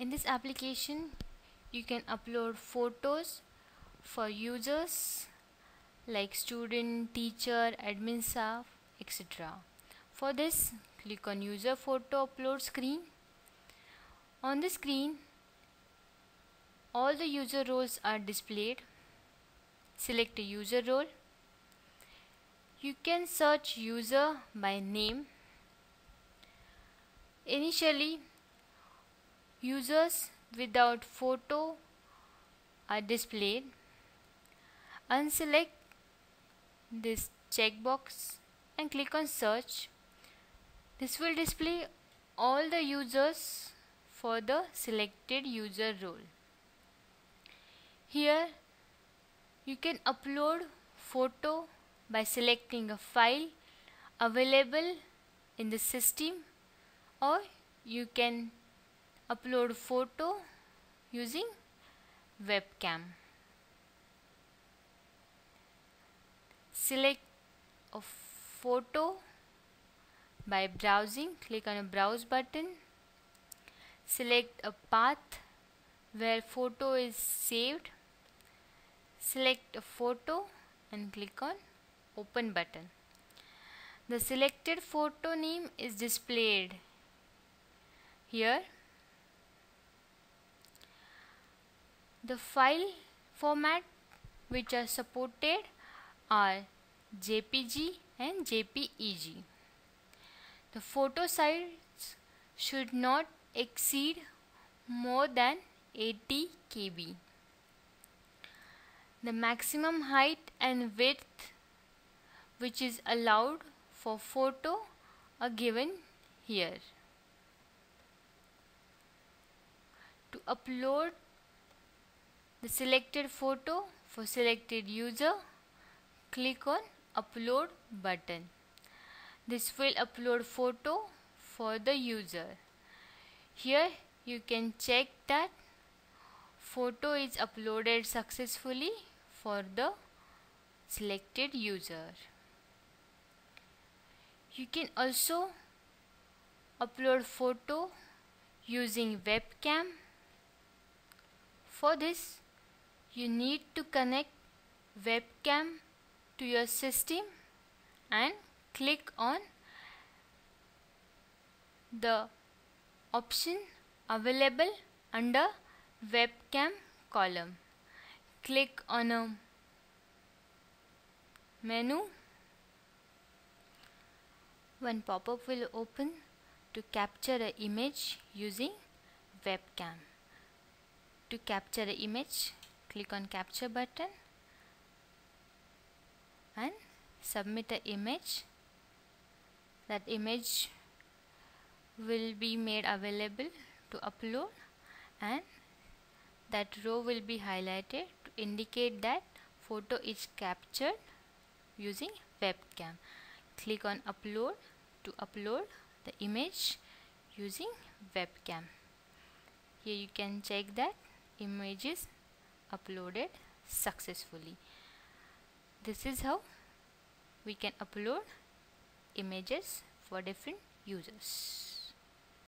in this application you can upload photos for users like student, teacher, admin staff, etc. For this, click on user photo upload screen. On the screen, all the user roles are displayed. Select a user role. You can search user by name. Initially, users without photo are displayed. Unselect this checkbox and click on search. This will display all the users for the selected user role. Here you can upload photo by selecting a file available in the system or you can upload photo using webcam. select a photo by browsing click on a browse button. Select a path where photo is saved. Select a photo and click on open button. The selected photo name is displayed here the file format which are supported are JPG and JPEG. The photo size should not exceed more than 80 KB. The maximum height and width which is allowed for photo are given here. To upload the selected photo for selected user, click on upload button. This will upload photo for the user. Here you can check that photo is uploaded successfully for the selected user. You can also upload photo using webcam. For this you need to connect webcam to your system and click on the option available under webcam column. Click on a menu. One pop-up will open to capture an image using webcam. To capture an image, click on capture button and submit the image. That image will be made available to upload and that row will be highlighted to indicate that photo is captured using webcam. Click on upload to upload the image using webcam. Here you can check that image is uploaded successfully. This is how we can upload images for different users